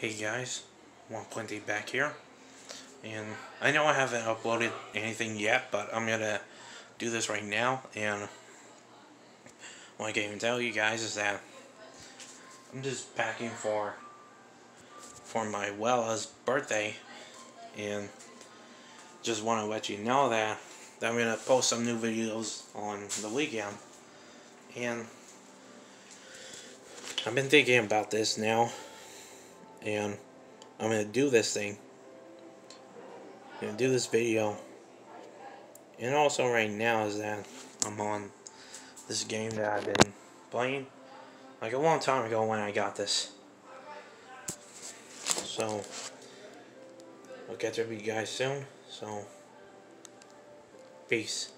Hey guys, Puente back here. And I know I haven't uploaded anything yet, but I'm gonna do this right now. And what I can tell you guys is that I'm just packing for for my Wela's birthday. And just want to let you know that, that I'm gonna post some new videos on the weekend. And I've been thinking about this now and I'm gonna do this thing. I'm gonna do this video. And also right now is that I'm on this game that I've been playing like a long time ago when I got this. So I'll catch up with you guys soon. So peace.